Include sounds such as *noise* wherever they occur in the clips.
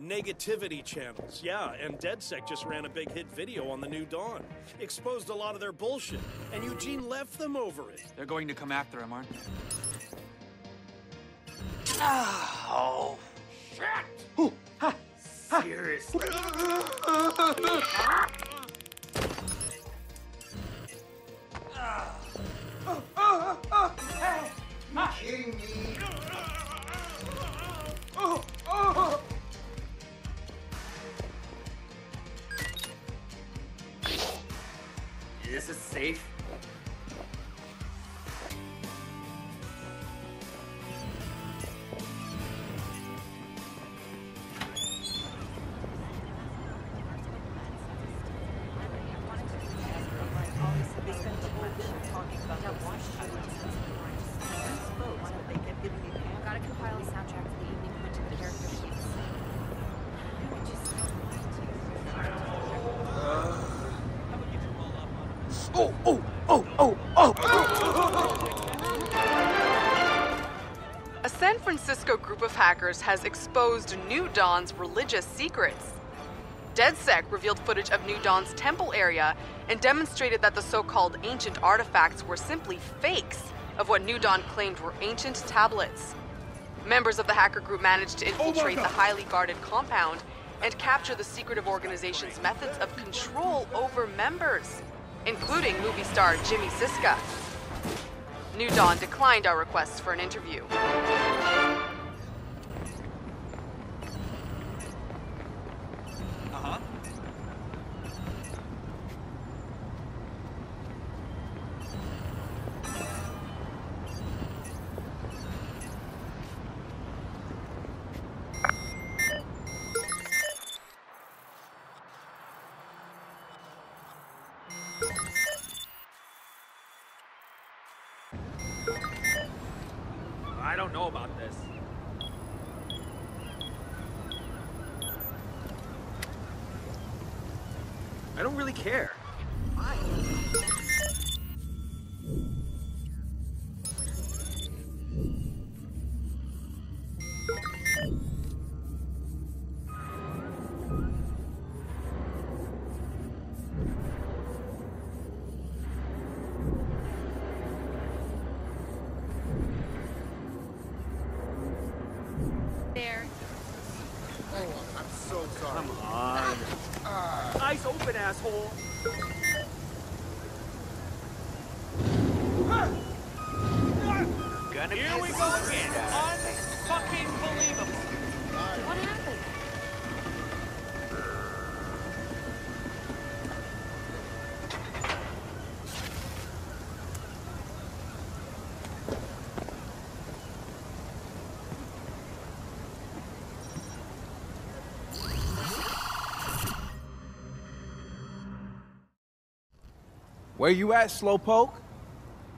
Negativity channels, yeah, and DedSec just ran a big hit video on the new Dawn. Exposed a lot of their bullshit, and Eugene left them over it. They're going to come after him, aren't they? Ah, oh, shit! Seriously? *laughs* Ah. Ah, you kidding me? This is safe. Hackers has exposed New Dawn's religious secrets. DedSec revealed footage of New Dawn's temple area and demonstrated that the so called ancient artifacts were simply fakes of what New Dawn claimed were ancient tablets. Members of the hacker group managed to oh infiltrate the highly guarded compound and capture the secretive organization's methods of control over members, including movie star Jimmy Siska. New Dawn declined our requests for an interview. Care. Eyes open, asshole. Gonna Here we go again. Where you at, Slowpoke?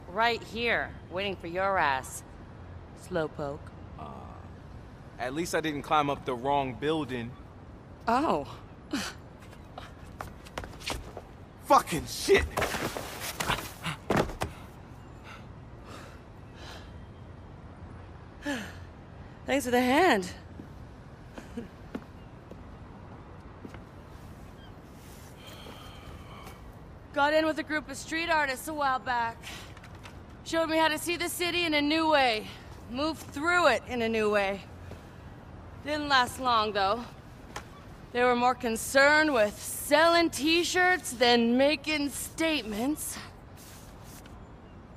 Right here, waiting for your ass. Slowpoke. Uh, at least I didn't climb up the wrong building. Oh. Fucking shit! Thanks for the hand. Got in with a group of street artists a while back. Showed me how to see the city in a new way. Move through it in a new way. Didn't last long, though. They were more concerned with selling t-shirts than making statements.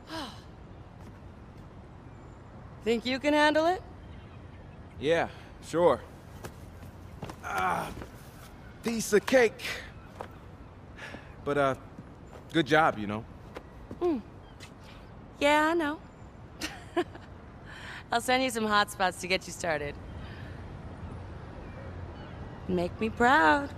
*sighs* Think you can handle it? Yeah, sure. Ah, piece of cake. But, uh, good job, you know. Hmm. Yeah, I know. *laughs* I'll send you some hot spots to get you started. Make me proud.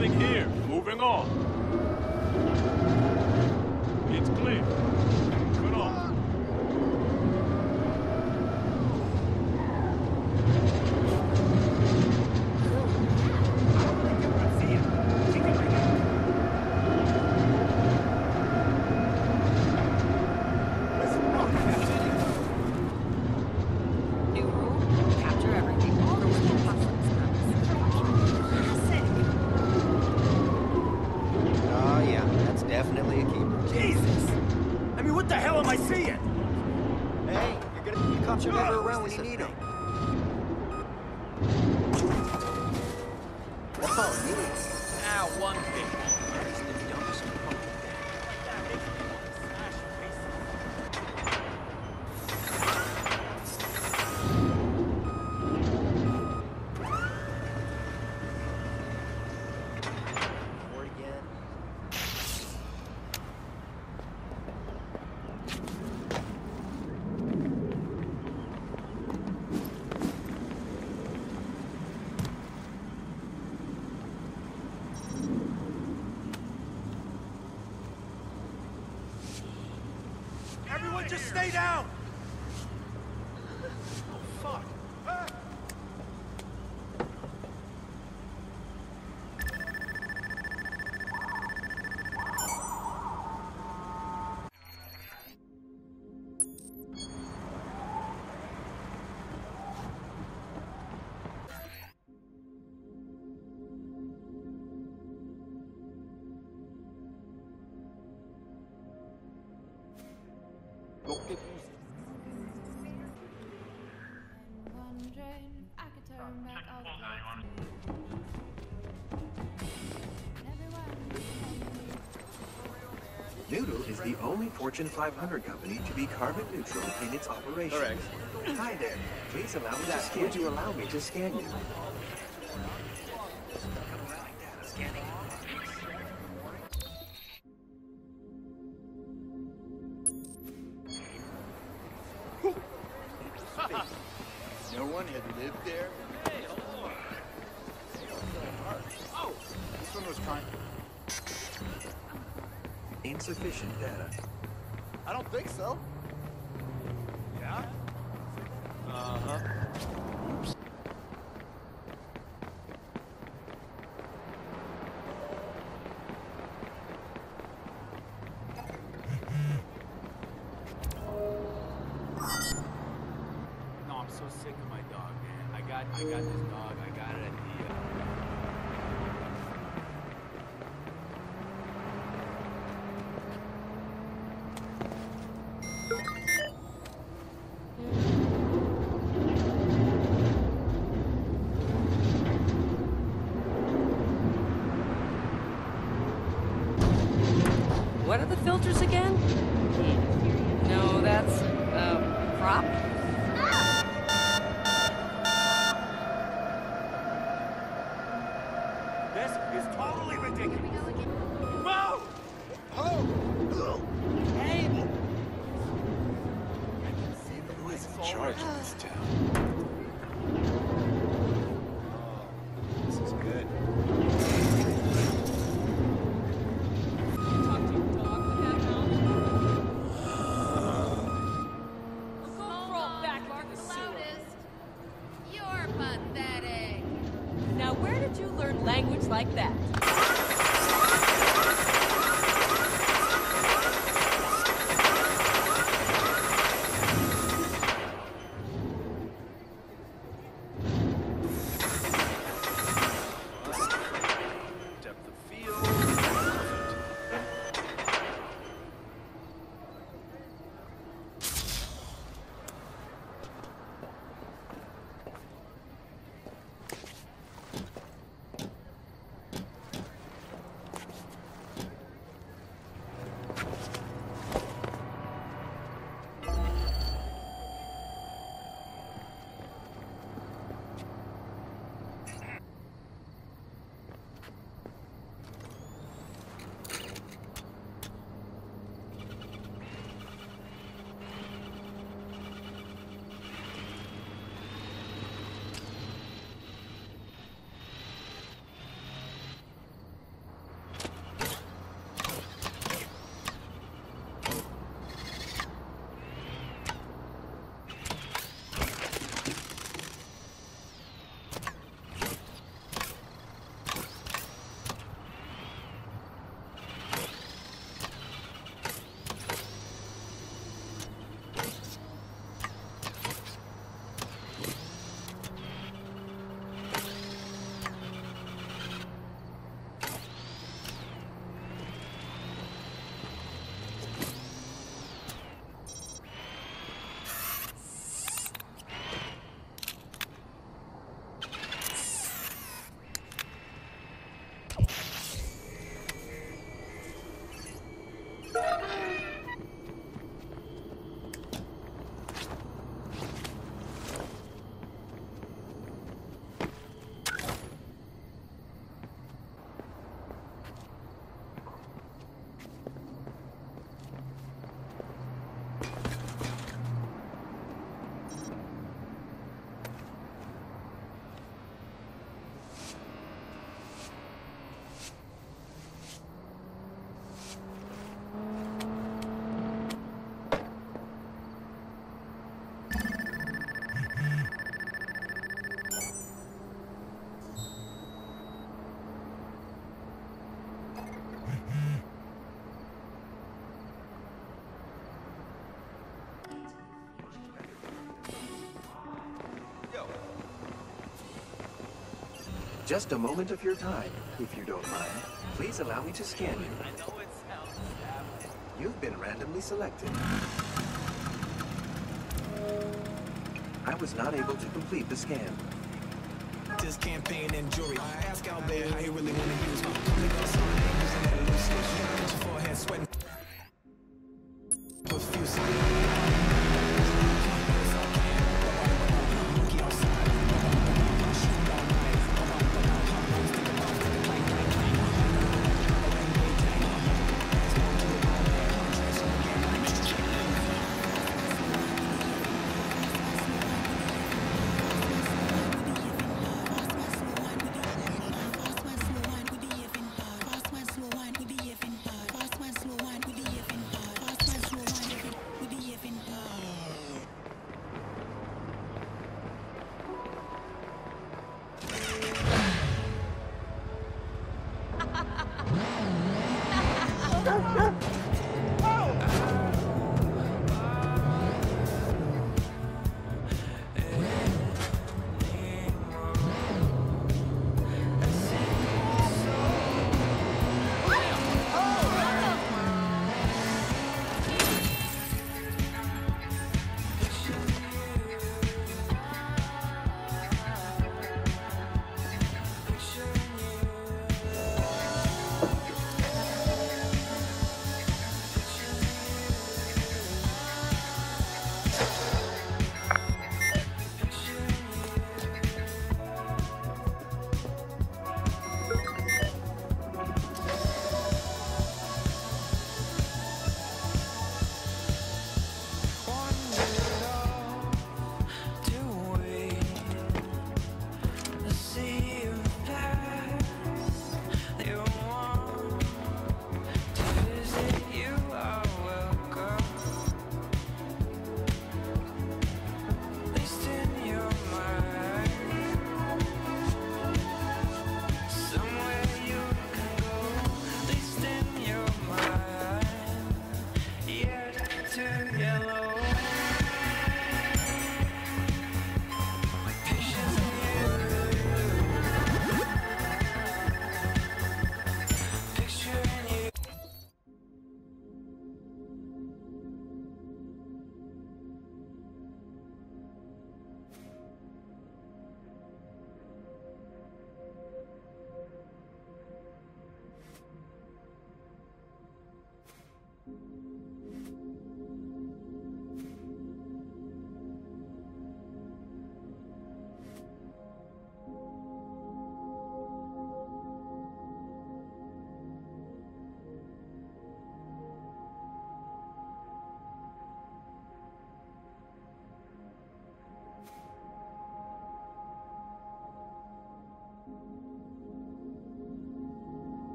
Nothing here. Moving on. It's clear. Stay down! Noodle is the only Fortune 500 company to be carbon neutral in its operations. Correct. Hi there. Please allow me to scan Would you allow me to scan you? Sick of my dog, man. I got, I got this dog. I got it at the. Uh... What are the filters again? Like that? Just a moment of your time, if you don't mind. Please allow me to scan you. I know it sounds savage. You've been randomly selected. I was not able to complete the scan. This campaign and jury. I ask out there how you really want to use my public on some angles that loose switch. Your forehead sweating.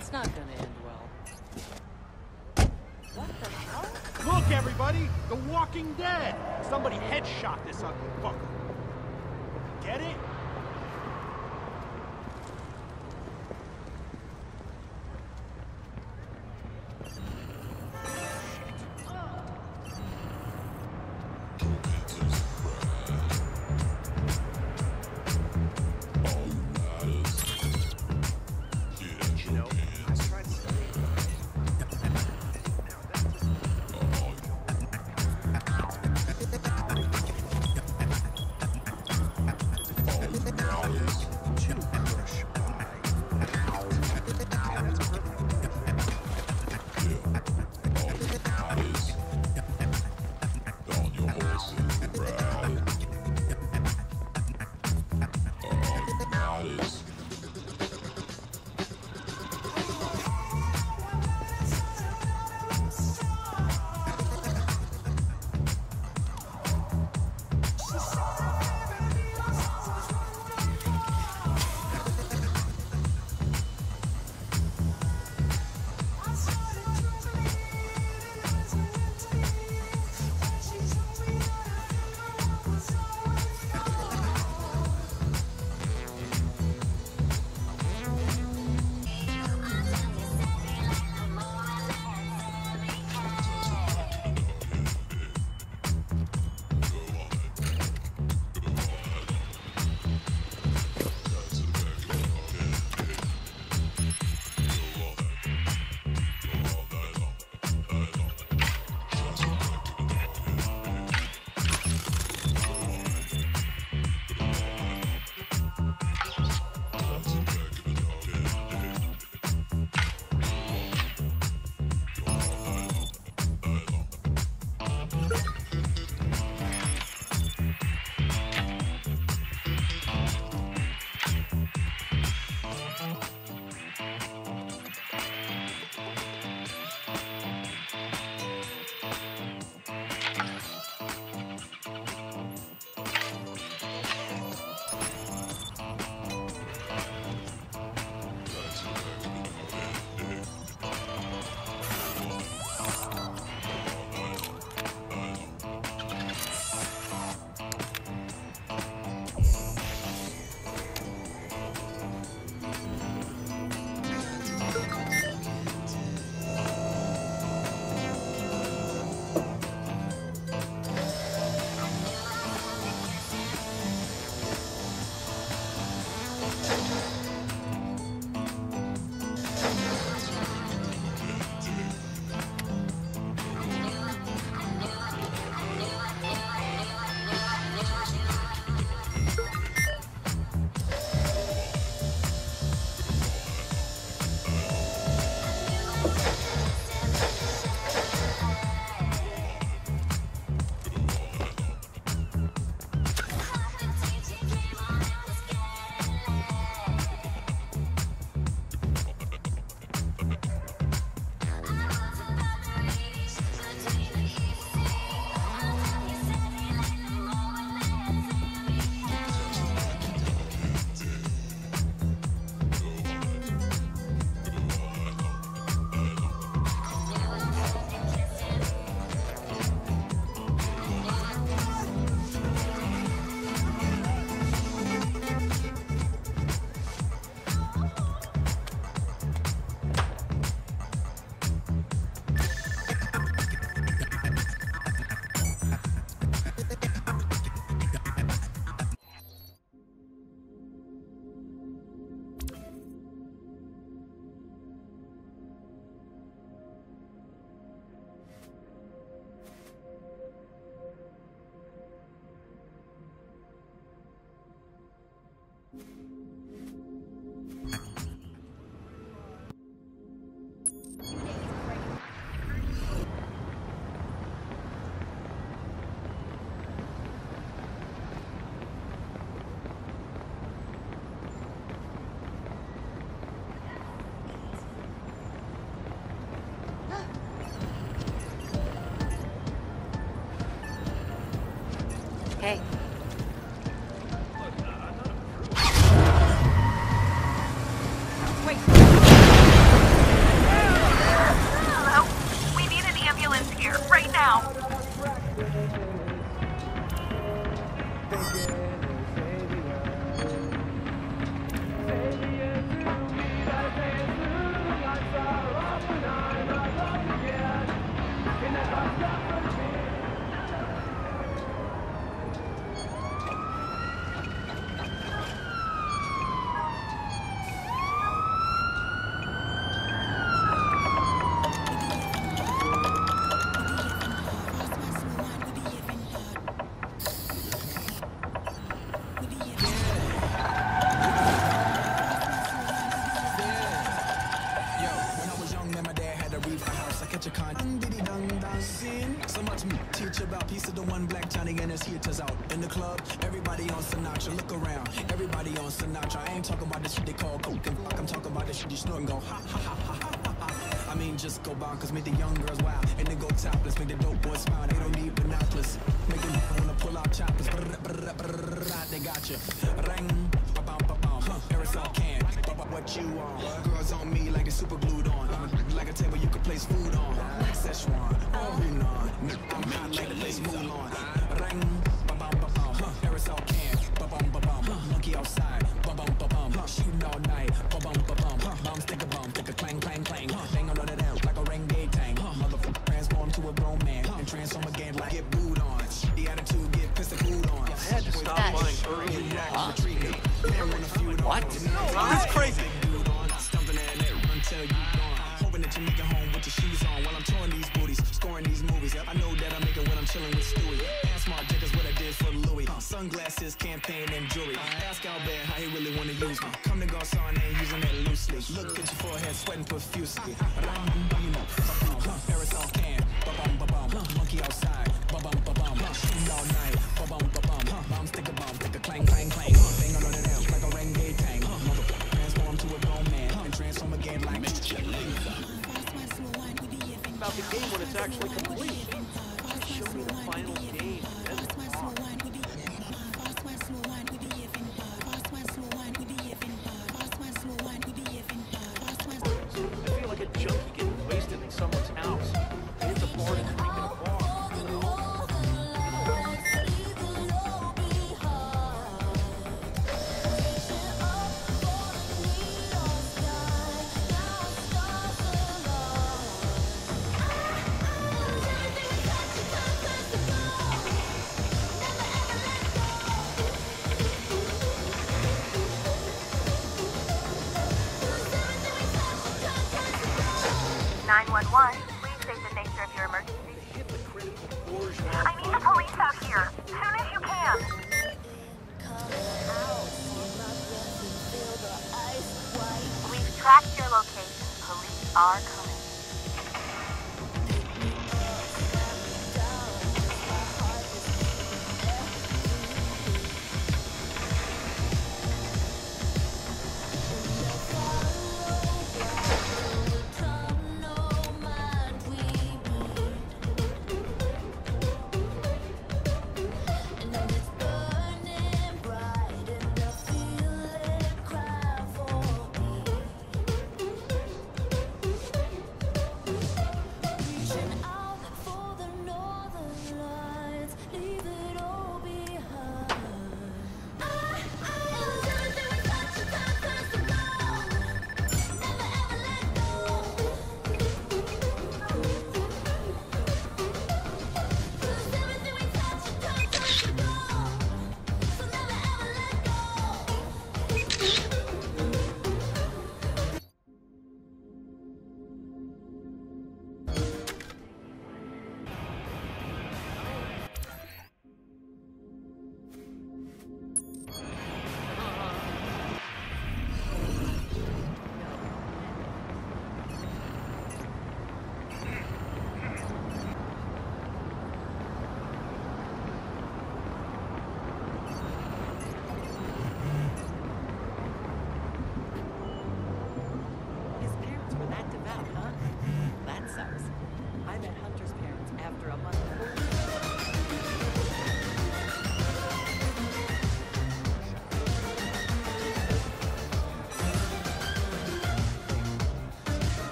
That's not gonna end well. What the hell? Look, everybody! The Walking Dead! Somebody headshot this ugly fucker. go bonkers, make the young girls wild, and they go topless, make the dope boys smile, they don't need binoculars. Make them wanna pull out choppers, they got you.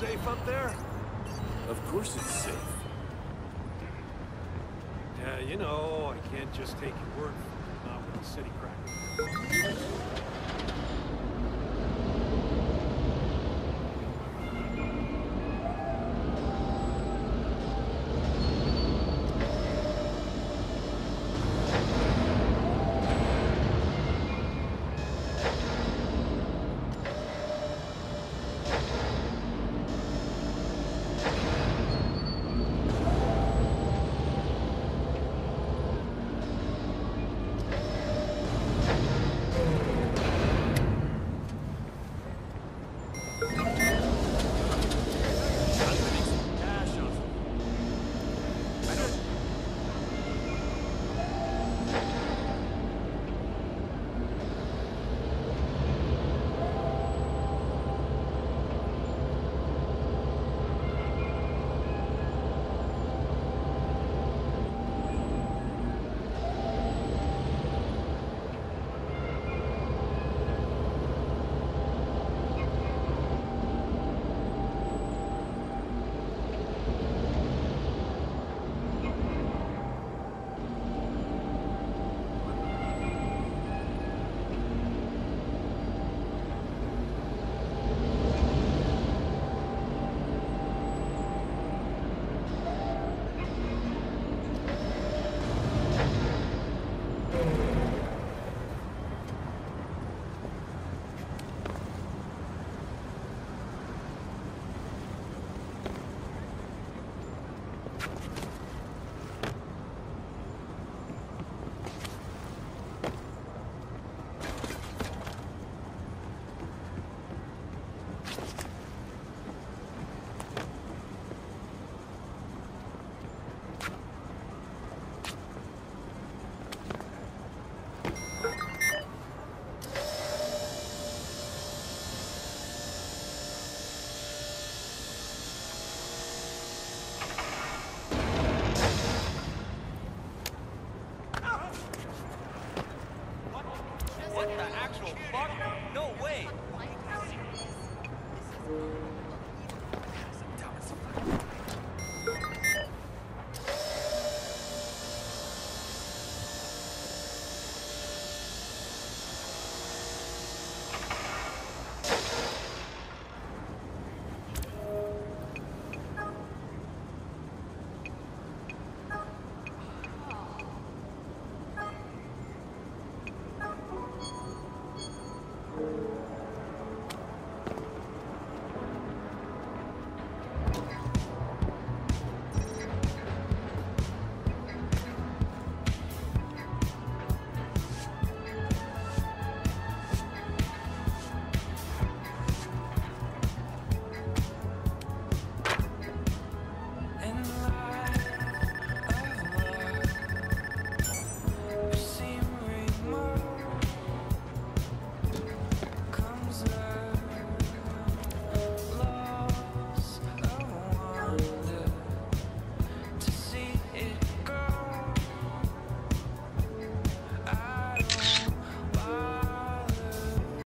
Safe up there? Of course it's safe. Yeah, you know, I can't just take your word for it, not with the city cracker.